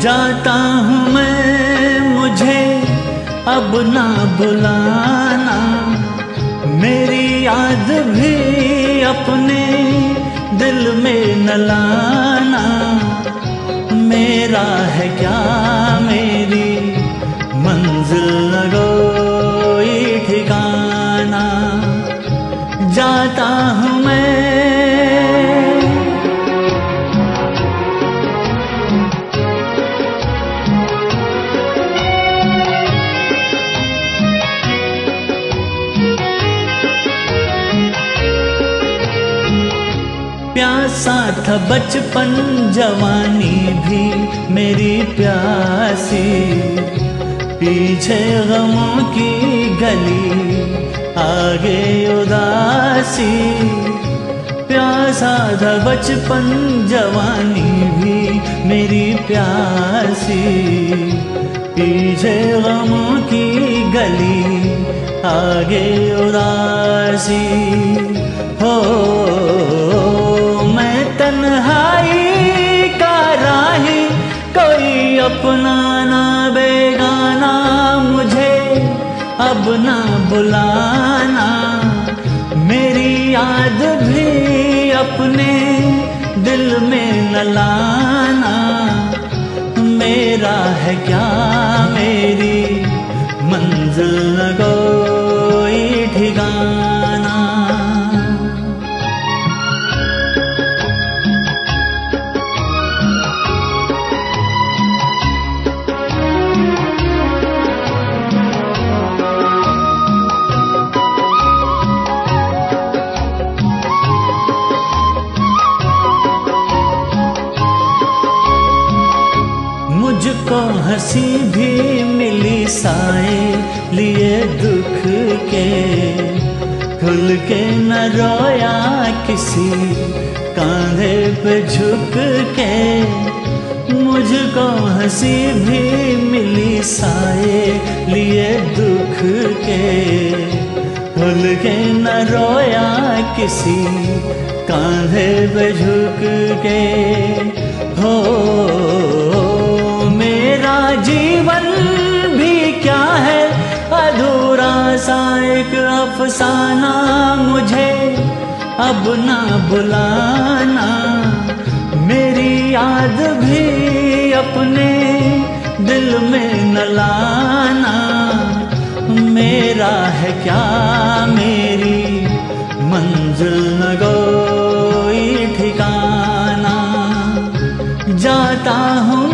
जाता हूँ मैं, मुझे अब ना बुलाना। मेरी याद भी अपने दिल में न लाना मेरा है क्या प्यासा था बचपन, जवानी भी मेरी प्यासी। पीछे गमों की गली, आगे उदासी। प्यासा था बचपन, जवानी भी मेरी प्यासी। पीछे गमों की गली, आगे उदासी। अपना ना बेगाना, मुझे अब ना बुलाना। मेरी याद भी अपने दिल में न लाना। मेरा है क्या मेरी मंजिल कोई मुझको हँसी भी मिली साए, लिए दुख के, खुल के न रोया किसी, कांधे पे झुक के। मुझको हँसी भी मिली साए, लिए दुख के, खुल के न रोया किसी, कांधे पे झुक के। हो मेरा जीवन भी क्या है? अधूरा सा एक अफसाना मुझे। अब ना बुलाना। मेरी याद भी अपने दिल में न लाना। मेरा है क्या मेरी मंजिल न कोई ठिकाना? जाता हूँ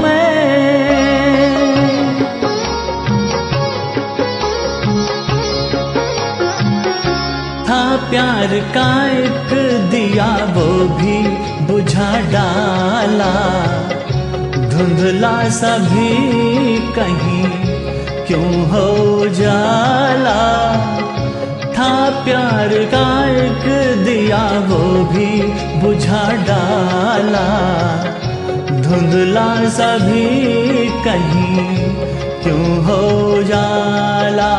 था प्यार का एक दिया, वो भी बुझा डाला। धुंधला सभी कहीं क्यों हो जाला? था प्यार का एक दिया, वो भी बुझा डाला। धुंधला सभी कहीं क्यों हो जाला?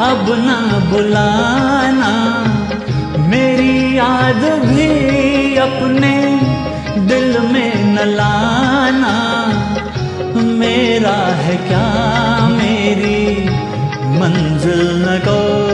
अब ना बुलाना। मेरी याद भी अपने दिल में न लाना। मेरा है क्या मेरी मंजिल न को